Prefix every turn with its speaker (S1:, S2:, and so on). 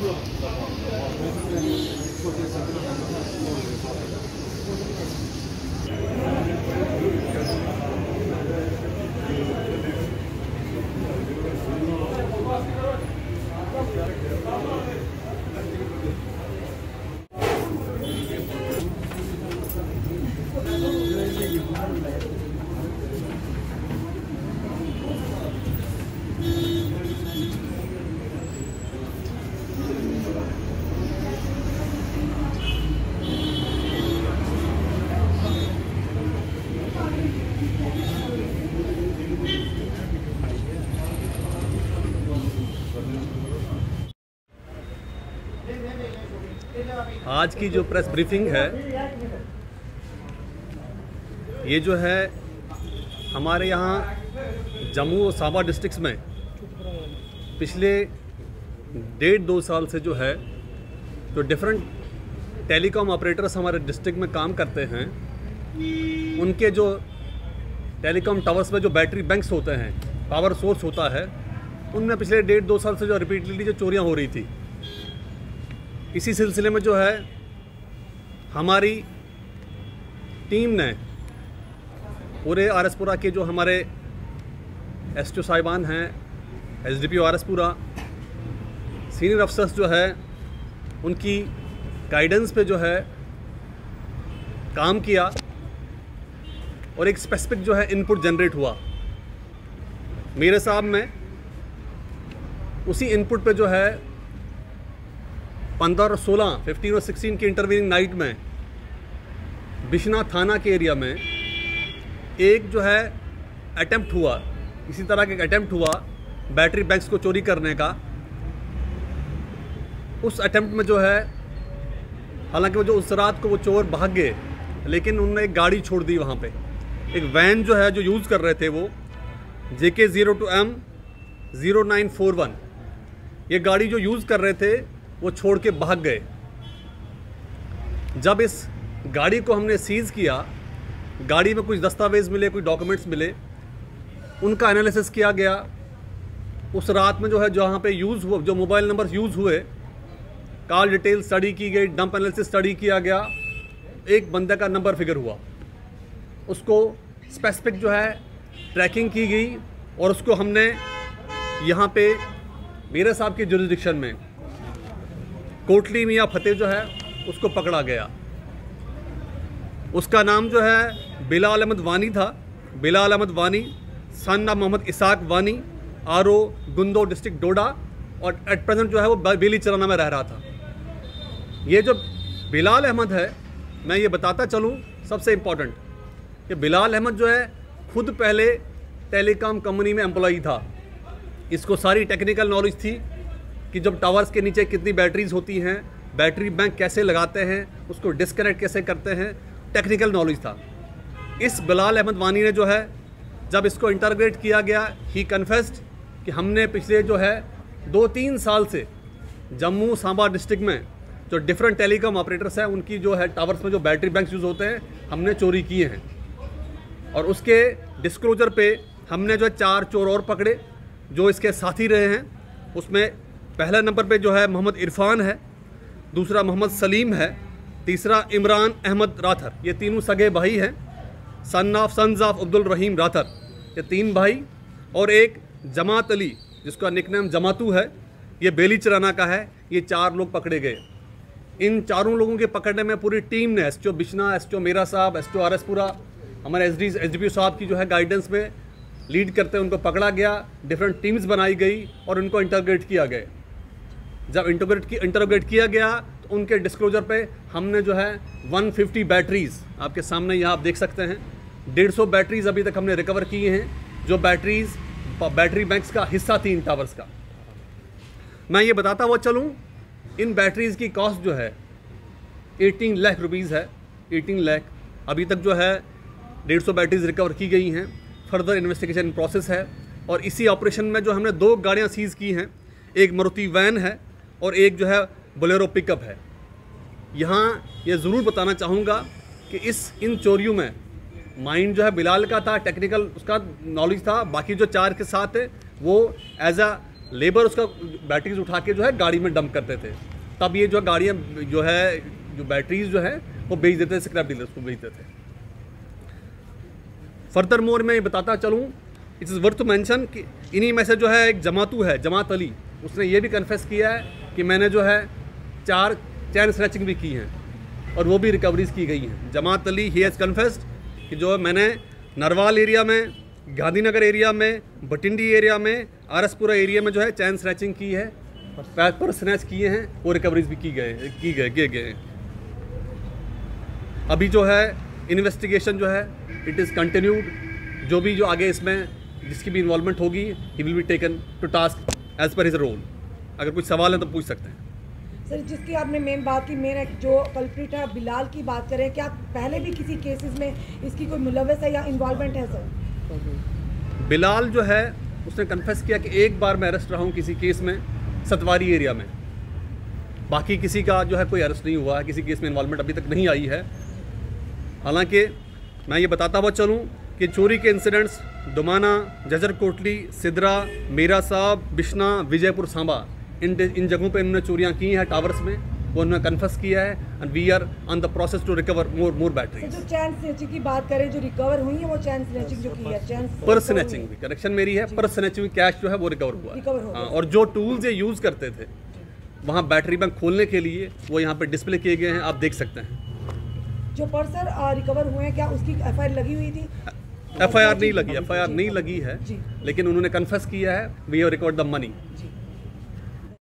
S1: ごめんなさい。आज की जो press briefing है, ये जो है हमारे यहाँ जम्मू और साबा डिस्ट्रिक्ट्स में पिछले डेढ़ दो साल से जो है, जो डिफरेंट टेलीकॉम ऑपरेटर्स हमारे डिस्ट्रिक्ट में काम करते हैं, उनके जो टेलीकॉम टावर्स में जो बैटरी बैंक्स होते हैं पावर सोर्स होता है, उनमें पिछले डेढ़ दो साल से जो रिपीटली जो चोरियाँ हो रही थी इसी सिलसिले में जो है, हमारी टीम ने पूरे आरसपुरा के जो हमारे एस टी साहिबान हैं S D P R S Pura senior officers जो है, उनकी गाइडेंस पे जो है काम किया और एक स्पेसिफिक जो है इनपुट जनरेट हुआ। मेरे साहब में उसी इनपुट पे जो है पंद्रह और सोलह फिफ्टीन और सिक्सटीन की इंटरव्यूइंग नाइट में बिश्ना थाना के एरिया में, एक जो है अटैम्प्ट हुआ। इसी तरह का एक अटैम्प्ट हुआ बैटरी बैंक्स को चोरी करने का। उस अटैम्प्ट में जो है, हालाँकि वो जो उस रात को वो चोर भाग गए, लेकिन उन्होंने एक गाड़ी छोड़ दी वहाँ पे। एक वैन जो है, जो यूज़ कर रहे थे वो J K zero two M zero nine four one ये गाड़ी जो यूज़ कर रहे थे वो छोड़ के भाग गए। जब इस गाड़ी को हमने सीज़ किया, गाड़ी में कुछ दस्तावेज़ मिले, कुछ डॉक्यूमेंट्स मिले, उनका एनालिसिस किया गया। उस रात में जो है, जहाँ पे यूज़ हुआ, जो मोबाइल नंबर यूज़ हुए कार डिटेल स्टडी की गई डंप एनालिसिस स्टडी किया गया। एक बंदे का नंबर फिगर हुआ। उसको स्पेसिफिक जो है ट्रैकिंग की गई और उसको हमने यहाँ पे मेरे साहब के जुरिडिक्शन में कोटली मियाँ फतेह जो है, उसको पकड़ा गया। उसका नाम जो है, बिलाल अहमद वानी था। Bilal Ahmad Wani son Mohammad Ishaq Wani R O Gundo district Doda, और एट प्रेजेंट जो है, वो बेली चराना में रह रहा था। ये जो बिलाल अहमद है, मैं ये बताता चलूँ, सबसे इम्पोर्टेंट कि बिलाल अहमद जो है, खुद पहले टेलीकॉम कंपनी में एम्प्लॉई था। इसको सारी टेक्निकल नॉलेज थी कि जब टावर्स के नीचे कितनी बैटरीज होती हैं बैटरी बैंक कैसे लगाते हैं, उसको डिस्कनेक्ट कैसे करते हैं टेक्निकल नॉलेज था। इस बिलाल अहमद वानी ने जो है, जब इसको इंटरग्रेट किया गया ही कन्फेस्ड कि हमने पिछले जो है दो तीन साल से जम्मू सांबा डिस्ट्रिक्ट में जो डिफरेंट टेलीकॉम ऑपरेटर्स हैं, उनकी जो है टावर्स में जो बैटरी बैंक यूज़ होते हैं, हमने चोरी किए हैं। और उसके डिस्क्लोजर पे हमने जो है चार चोर और पकड़े, जो इसके साथी रहे हैं, उसमें पहला नंबर पे जो है मोहम्मद इरफान है, दूसरा मोहम्मद सलीम है, तीसरा इमरान अहमद राथर। ये तीनों सगे भाई हैं son of sons of Abdul Rahim Rather. ये तीन भाई और एक जमात अली, जिसका निकनेम जमातू है, ये बेली चराना का है, ये चार लोग पकड़े गए। इन चारों लोगों के पकड़ने में पूरी टीम ने S T O Bishnah S T O Miran Sahib S R S हमारे एस डी एस डी साहब की जो है गाइडेंस में लीड करते उनको पकड़ा गया डिफरेंट टीम्स बनाई गई और उनको इंटरग्रेट किया गया। जब इंटरग्रेट की इंटरग्रेट किया गया तो उनके डिस्क्लोजर पे हमने जो है 150 बैटरीज आपके सामने यहाँ आप देख सकते हैं। 150 बैटरीज अभी तक हमने रिकवर किए हैं, जो बैटरीज बैटरी बैंक्स का हिस्सा थी इन टावर्स का। मैं ये बताता हुआ चलूँ, इन बैटरीज की कॉस्ट जो है 18 लाख रुपीज़ है। 18 लाख अभी तक जो है 150 बैटरीज रिकवर की गई हैं। फर्दर इन्वेस्टिगेशन प्रोसेस है। और इसी ऑपरेशन में जो हमने दो गाड़ियाँ सीज़ की हैं, एक मारुति वैन है और एक जो है बोलेरो पिकअप है। यहाँ ये यह ज़रूर बताना चाहूँगा कि इस इन चोरियों में माइंड जो है बिलाल का था, टेक्निकल उसका नॉलेज था, बाकी जो चार के साथ है वो एज अ लेबर उसका बैटरीज उठा के जो है गाड़ी में डंप करते थे। तब ये जो गाड़ियाँ जो है, जो बैटरीज जो है, वो बेच देते थे स्क्रैप डीलर्स को बेचते थे। फर्दर मोर मैं ये बताता चलूँ इट्स वर्थ टू मैंशन कि इन्हीं में से जो है एक जमातू है, जमात अली, उसने ये भी कन्फेस किया है कि मैंने जो है चार चैन स्नैचिंग भी की हैं और वो भी रिकवरीज की गई हैं। Jamat Ali he has confessed कि जो मैंने नरवाल एरिया में, गांधीनगर एरिया में भटिंडी एरिया में, आरसपुरा एरिया में जो है चैन स्नैचिंग की है पर स्नैच किए हैं, वो रिकवरीज भी की गए की गए, किए गए अभी जो है इन्वेस्टिगेशन जो है इट इज़ कंटिन्यूड जो भी जो आगे इसमें, जिसकी भी इन्वॉल्वमेंट होगी he will be taken to task as per his role अगर कुछ सवाल है तो पूछ सकते हैं।
S2: सर जिसकी आपने मेन बात की मेन जो कल्प्रिट है बिलाल की बात करें क्या पहले भी किसी केसेस में इसकी कोई मुलवस है या इन्वॉल्वमेंट है सर?
S1: बिलाल जो है उसने कन्फेस किया कि एक बार मैं अरेस्ट रहा हूँ किसी केस में सतवारी एरिया में। बाकी किसी का जो है कोई अरेस्ट नहीं हुआ है किसी केस में इन्वॉल्वमेंट अभी तक नहीं आई है। हालाँकि मैं ये बताता हुआ चलूँ कि चोरी के इंसिडेंट्स दुमाना जजर कोटली सिदरा मेरा साहब बिश्ना विजयपुर सांबा इन इन जगहों पे इन्होंने चोरियाँ की हैं टावर्स में वो उन्होंने कन्फर्स किया है and we are on the process to recover more more battery
S2: जो चैन स्नैचिंग की बात करें जो रिकवर हुई है वो चैन स्नैचिंग जो की है चैन
S1: पर स्नैचिंग भी कनेक्शन मेरी है पर स्नैचिंग कैश जो है वो रिकवर हुआ
S2: रिकवर हो
S1: और जो टूल्स ये यूज़ करते थे वहाँ बैटरी बैंक खोलने के लिए वो यहाँ पे डिस्प्ले किए गए हैं आप देख सकते हैं।
S2: जो पर्सर रिकवर हुए हैं क्या उसकी एफआईआर लगी हुई थी?
S1: एफआईआर नहीं लगी एफ़ नहीं लगी है लेकिन उन्होंने कन्फेस किया है we have recovered the money